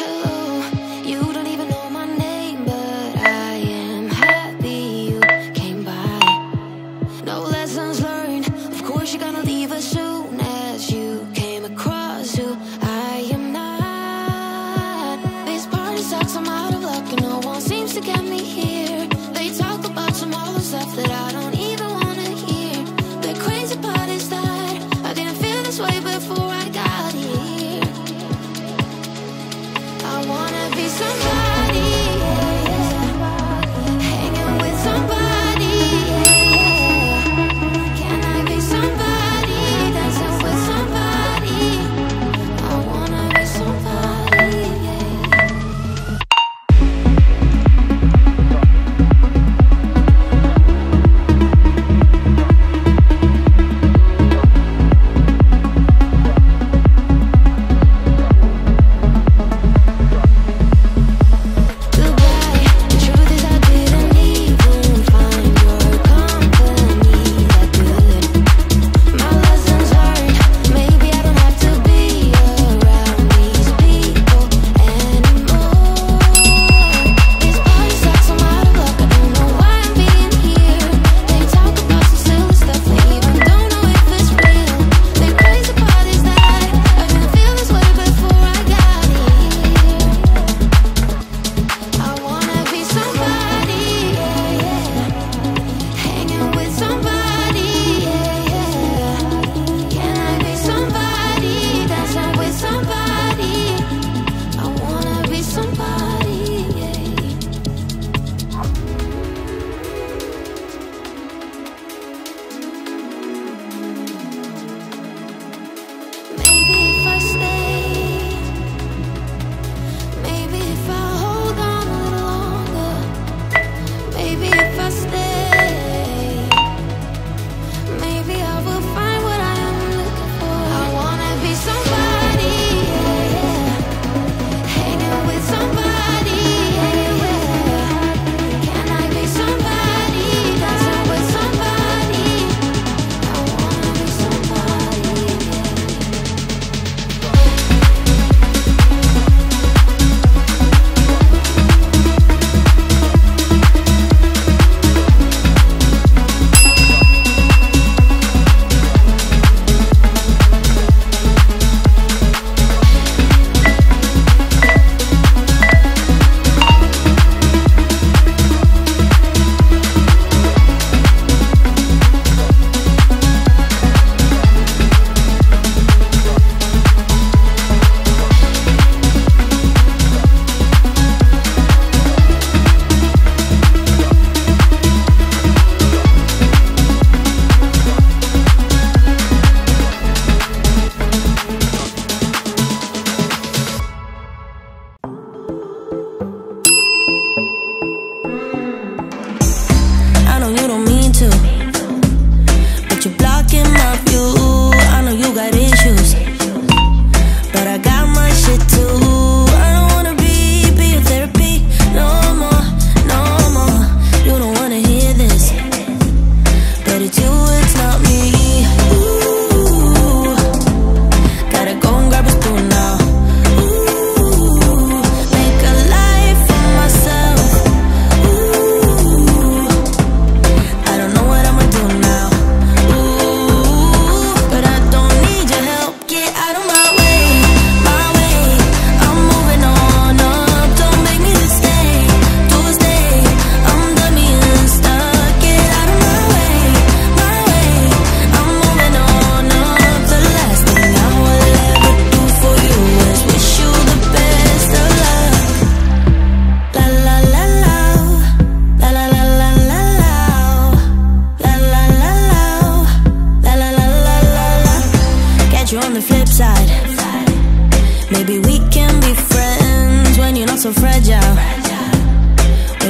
Hello.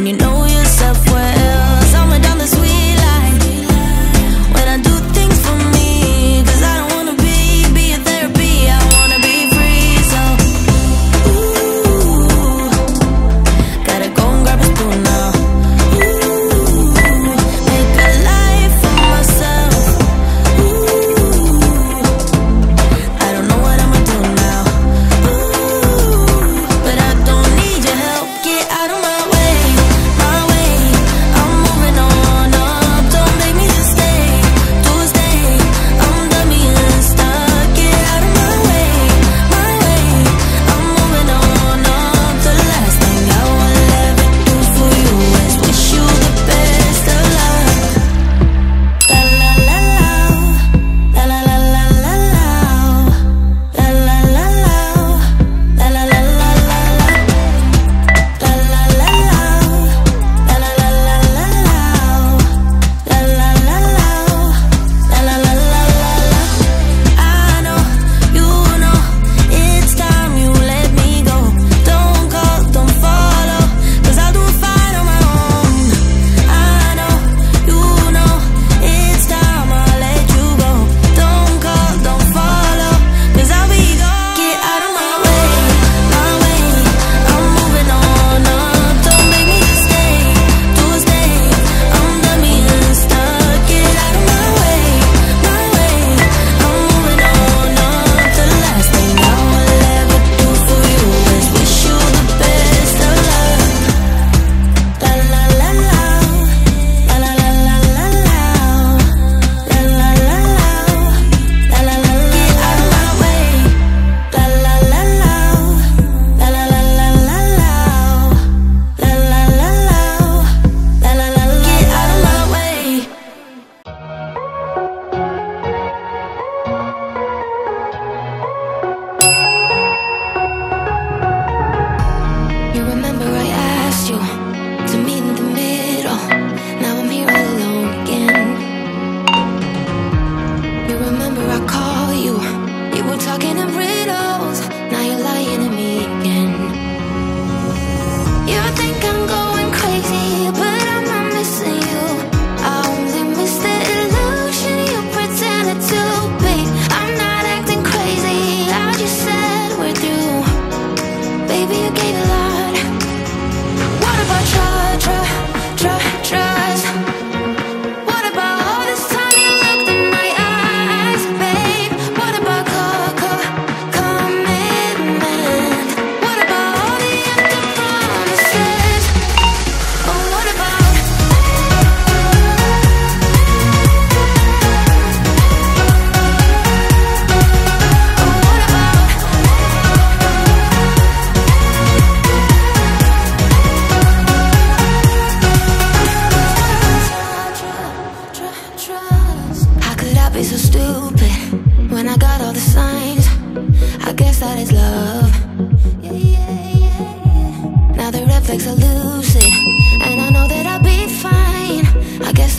But I think I'm going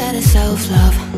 said it's self-love.